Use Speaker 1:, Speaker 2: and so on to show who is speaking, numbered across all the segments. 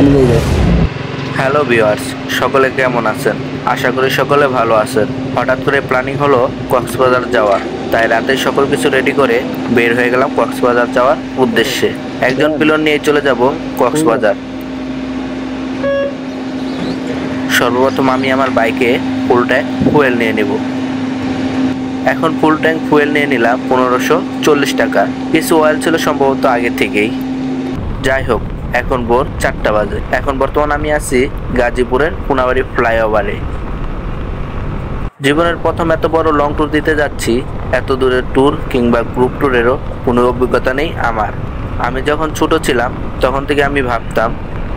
Speaker 1: পানি যাইবে
Speaker 2: hello viewers, সকলে কেমন আছেন? আশা করি সকলে ভালো আছেন। হঠাৎ করে প্ল্যানিং হলো কক্সবাজার যাওয়া তাই রাতে সকল কিছু রেডি করে বের হয়ে গেলাম কক্সবাজার যাওয়ার উদ্দেশ্যে। একজন পিলন নিয়ে চলে যাব কক্সবাজার। সর্বপ্রথম আমি আমার বাইকে ফুল ট্যাঙ্ক ফুয়েল নিয়ে নেব। এখন ফুল ট্যাঙ্ক ফুয়েল নিয়ে নিলাম পনেরোশো চল্লিশ টাকা। কিছু অয়েল ছিল সম্ভবত আগে থেকেই। যাই হোক এখন ভোর চারটা বাজে। এখন বর্তমান আমি আছি গাজীপুরের পুনাবাড়ি ফ্লাইওভারে। জীবনের প্রথম এত বড় লং ট্যুর দিতে যাচ্ছি, এত দূরের ট্যুর কিংবা গ্রুপ ট্যুরেরও কোনো অভিজ্ঞতা নেই আমার। আমি যখন ছোট ছিলাম, তখন থেকে আমি ভাবতাম,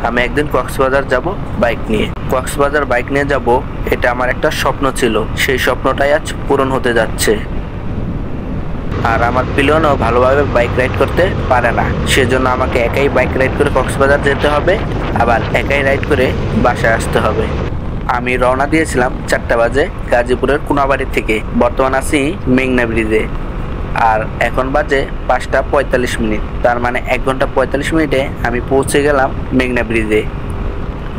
Speaker 2: আমি একদিন কক্সবাজার যাব বাইক নিয়ে। কক্সবাজার বাইক নিয়ে যাব, এটা আমার একটা স্বপ্ন ছিল। সেই স্বপ্নটাই আজ পূরণ হতে যাচ্ছে। আর আমার পিলিয়নও ভালোভাবে বাইক রাইড করতে পারে না। সেজন্য আমাকে একাই বাইক রাইড করে কক্সবাজার যেতে হবে, আবার একাই রাইড করে বাসায় আসতে হবে। আমি রওনা দিয়েছিলাম চারটা বাজে গাজীপুরের কোনাবাড়ি থেকে। বর্তমান আছি মেঘনা ব্রিজে। আর এখন বাজে পাঁচটা পঁয়তাল্লিশ মিনিট। তার মানে এক ঘণ্টা পঁয়তাল্লিশ মিনিটে আমি পৌঁছে গেলাম মেঘনা ব্রিজে।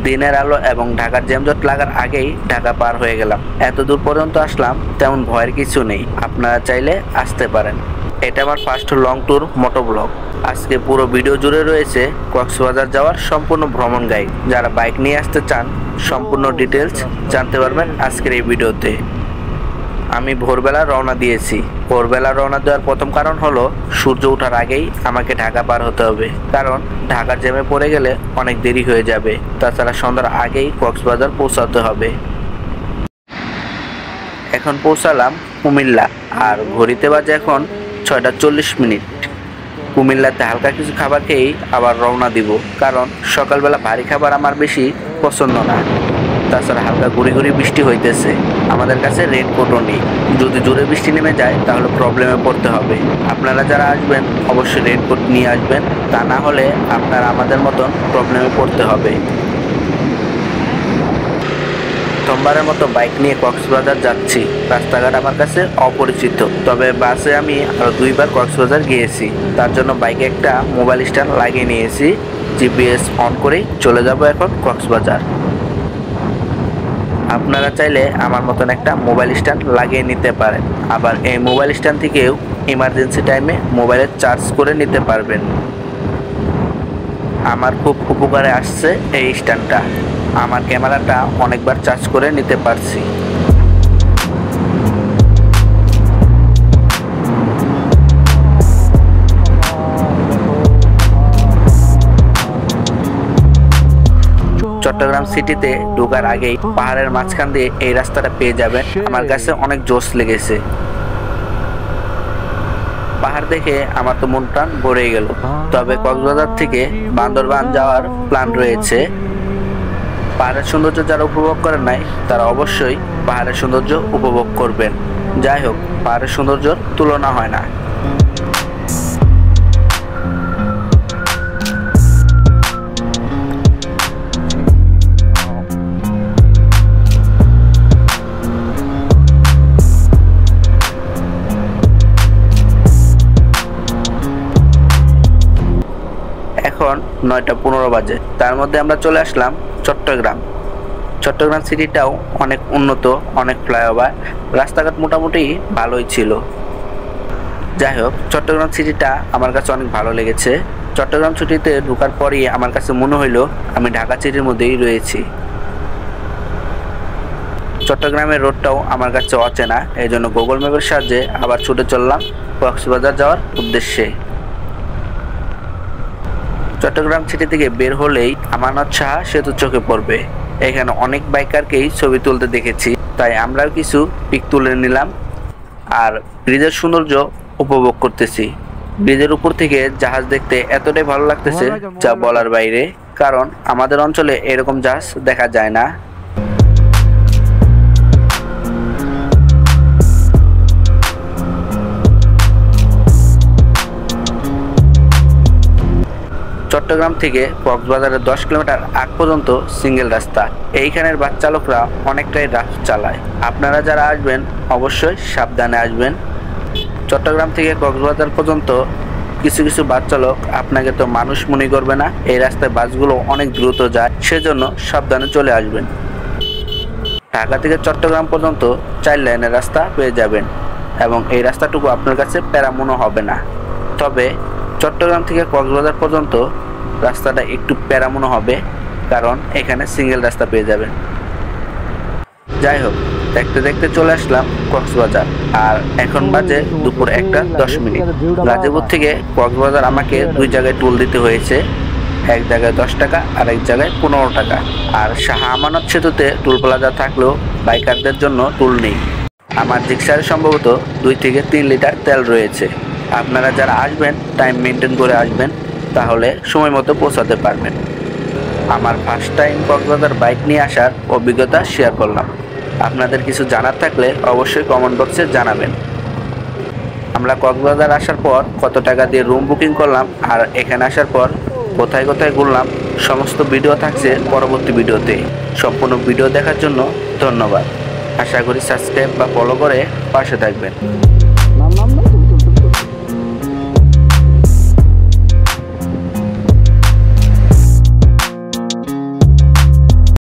Speaker 2: দিনের আলো এবং ঢাকার জ্যামজট লাগার আগেই ঢাকা পার হয়ে গেলাম। এত দূর পর্যন্ত আসলাম তেমন ভয়ের কিছু নেই। আপনারা চাইলে আসতে পারেন। এটা আমার first long tour moto blog আজকে পুরো ভিডিও জুড়ে রয়েছে কক্সবাজার যাওয়ার সম্পূর্ণ ভ্রমণ গাইড যারা বাইক নিয়ে আসতে চান সম্পূর্ণ ডিটেলস জানতে পারবেন আজকের এই ভিডিওতে আমি ভোরবেলা রওনা দিয়েছি। ভোরবেলা রওনা দেওয়ার প্রথম কারণ হলো, সূর্য ওঠার আগেই আমাকে ঢাকা পার হতে হবে। কারণ ঢাকার জ্যামে পড়ে গেলে অনেক দেরি হয়ে যাবে। তাছাড়া সন্ধ্যার আগেই কক্সবাজার পৌঁছাতে হবে। এখন পৌঁছালাম কুমিল্লা। আর ঘড়িতে বাজে এখন ছয়টা চল্লিশ মিনিট। কুমিল্লাতে হালকা কিছু খাবার খেয়েই আবার রওনা দিব। কারণ সকালবেলা ভারী খাবার আমার বেশি পছন্দ না। তাছাড়া হালকা গুড়ি গুড়ি বৃষ্টি হইতেছে। আমাদের কাছে রেড কোটও নেই। যদি জোরে বৃষ্টি নেমে যায়, তাহলে প্রবলেমে পড়তে হবে। আপনারা যারা আসবেন, অবশ্যই রেড কোট নিয়ে আসবেন। তা না হলে আপনারা আমাদের মতন প্রবলেমে পড়তে হবে। প্রথমবারের মতো বাইক নিয়ে কক্সবাজার যাচ্ছি। রাস্তাঘাট আমার কাছে অপরিচিত। তবে বাসে আমি আরও দুইবার কক্সবাজার গিয়েছি। তার জন্য বাইকে একটা মোবাইল স্ট্যান্ড লাগিয়ে নিয়েছি। জিপিএস অন করেই চলে যাব এখন কক্সবাজার। আপনারা চাইলে আমার মতন একটা মোবাইল স্ট্যান্ড লাগিয়ে নিতে পারেন। আবার এই মোবাইল স্ট্যান্ড থেকেও ইমার্জেন্সি টাইমে মোবাইলের চার্জ করে নিতে পারবেন। আমার খুব উপকারে আসছে এই স্ট্যান্ডটা। আমার ক্যামেরাটা অনেকবার চার্জ করে নিতে পারছি। চট্টগ্রাম সিটিতে ঢোকার আগেই পাহাড়ের মাঝখান দিয়ে এই রাস্তাটা পেয়ে যাবেন আমার কাছে অনেক জোশ লেগেছে। পাহাড় দেখে আমার তো মন প্রাণ ভরে গেল। তবে কক্সবাজার থেকে বান্দরবান যাওয়ার প্ল্যান রয়েছে। পাহাড়ের সৌন্দর্য যারা উপভোগ করেন নাই তারা অবশ্যই পাহাড়ের সৌন্দর্য উপভোগ করবেন। যাই হোক পাহাড়ের সৌন্দর্যর তুলনা হয় না। এখন নয়টা পনেরো বাজে। তার মধ্যে আমরা চলে আসলাম চট্টগ্রাম। চট্টগ্রাম সিটিটাও অনেক উন্নত, অনেক ফ্লাইওভার। রাস্তাঘাট মোটামুটি ভালোই ছিল। যাই হোক, চট্টগ্রাম সিটিটা আমার কাছে অনেক ভালো লেগেছে। চট্টগ্রাম সিটিতে ঢোকার পরই আমার কাছে মনে হইল, আমি ঢাকা সিটির মধ্যেই রয়েছি। চট্টগ্রামের রোডটাও আমার কাছে অচেনা এই জন্য গুগল ম্যাপের সাহায্যে আবার ছুটে চললাম কক্সবাজার যাওয়ার উদ্দেশ্যে। চট্টগ্রাম সিটি থেকে বের হলেই আমানত শাহ সেতু চোখে পড়বে। এখানে অনেক বাইকারকেই ছবি তুলতে দেখেছি তাই আমরাও কিছু পিক তুলে নিলাম আর ব্রিজের সৌন্দর্য উপভোগ করতেছি। ব্রিজের উপর থেকে জাহাজ দেখতে এতটাই ভালো লাগতেছে যা বলার বাইরে কারণ আমাদের অঞ্চলে এরকম জাহাজ দেখা যায় না। চট্টগ্রাম থেকে কক্সবাজারের দশ কিলোমিটার আগ পর্যন্ত সিঙ্গেল রাস্তা। এইখানের বাস চালকরা অনেকটাই রাফ চালায়। আপনারা যারা আসবেন, অবশ্যই সাবধানে আসবেন। চট্টগ্রাম থেকে কক্সবাজার পর্যন্ত কিছু কিছু বাস চালক আপনাকে তো মানুষ মনে করবে না, এই রাস্তায় বাসগুলো অনেক দ্রুত যায়, সেজন্য সাবধানে চলে আসবেন। ঢাকা থেকে চট্টগ্রাম পর্যন্ত চার লাইনের রাস্তা পেয়ে যাবেন এবং এই রাস্তাটুকু আপনার কাছে প্যারামোনো হবে না। তবে চট্টগ্রাম থেকে কক্সবাজার পর্যন্ত রাস্তাটা একটু প্যারামোনো হবে, কারণ এখানে সিঙ্গেল রাস্তা পেয়ে যাবেন যাই হোক, দেখতে দেখতে চলে আসলাম কক্সবাজার, আর এখন বাজে দুপুর একটা দশ মিনিট। গাজীপুর থেকে কক্সবাজার আমাকে দুই জায়গায় টুল দিতে হয়েছে, এক জায়গায় দশ টাকা আর এক জায়গায় পনেরো টাকা। আর শাহ আমানত সেতুতে টুল প্লাজা থাকলেও বাইকারদের জন্য টুল নেই। আমার রিক্সায় সম্ভবত দুই থেকে তিন লিটার তেল রয়েছে। আপনারা যারা আসবেন টাইম মেনটেন করে আসবেন। তাহলে সময় মতো পৌঁছাতে পারবেন। আমার ফার্স্ট টাইম কক্সবাজার বাইক নিয়ে আসার অভিজ্ঞতা শেয়ার করলাম। আপনাদের কিছু জানার থাকলে অবশ্যই কমেন্ট বক্সে জানাবেন। আমরা কক্সবাজার আসার পর কত টাকা দিয়ে রুম বুকিং করলাম আর এখানে আসার পর কোথায় কোথায় ঘুরলাম, সমস্ত ভিডিও থাকছে পরবর্তী ভিডিওতে সম্পূর্ণ ভিডিও দেখার জন্য ধন্যবাদ। আশা করি সাবস্ক্রাইব বা ফলো করে পাশে থাকবেন।